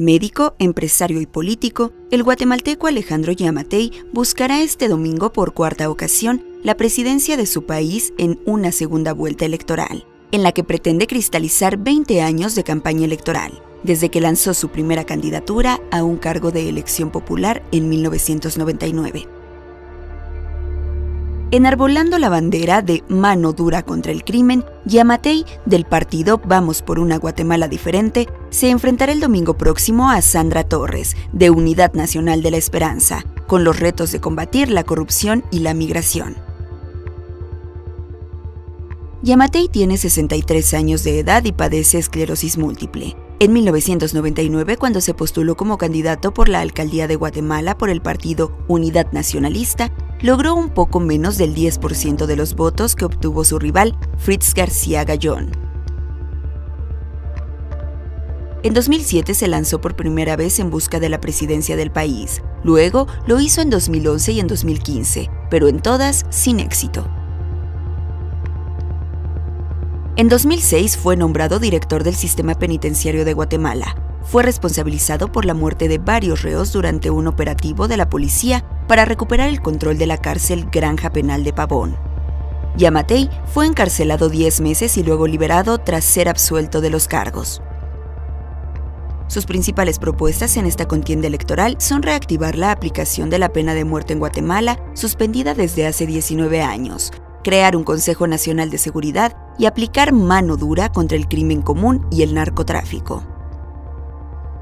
Médico, empresario y político, el guatemalteco Alejandro Yamatei buscará este domingo por cuarta ocasión la presidencia de su país en una segunda vuelta electoral, en la que pretende cristalizar 20 años de campaña electoral, desde que lanzó su primera candidatura a un cargo de elección popular en 1999 enarbolando la bandera de mano dura contra el crimen, Yamatei, del partido Vamos por una Guatemala diferente, se enfrentará el domingo próximo a Sandra Torres, de Unidad Nacional de la Esperanza, con los retos de combatir la corrupción y la migración. Yamatei tiene 63 años de edad y padece esclerosis múltiple. En 1999, cuando se postuló como candidato por la alcaldía de Guatemala por el partido Unidad Nacionalista, logró un poco menos del 10% de los votos que obtuvo su rival, Fritz García Gallón. En 2007 se lanzó por primera vez en busca de la presidencia del país. Luego lo hizo en 2011 y en 2015, pero en todas sin éxito. En 2006 fue nombrado director del Sistema Penitenciario de Guatemala. Fue responsabilizado por la muerte de varios reos durante un operativo de la policía para recuperar el control de la cárcel Granja Penal de Pavón. Yamatei fue encarcelado 10 meses y luego liberado tras ser absuelto de los cargos. Sus principales propuestas en esta contienda electoral son reactivar la aplicación de la pena de muerte en Guatemala, suspendida desde hace 19 años, crear un Consejo Nacional de Seguridad y aplicar mano dura contra el crimen común y el narcotráfico.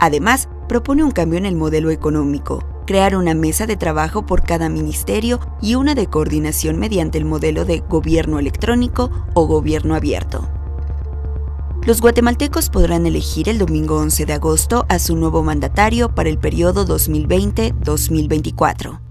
Además, propone un cambio en el modelo económico, crear una mesa de trabajo por cada ministerio y una de coordinación mediante el modelo de gobierno electrónico o gobierno abierto. Los guatemaltecos podrán elegir el domingo 11 de agosto a su nuevo mandatario para el periodo 2020-2024.